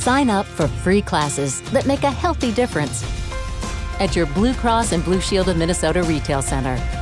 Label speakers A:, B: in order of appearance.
A: Sign up for free classes that make a healthy difference at your Blue Cross and Blue Shield of Minnesota Retail Center.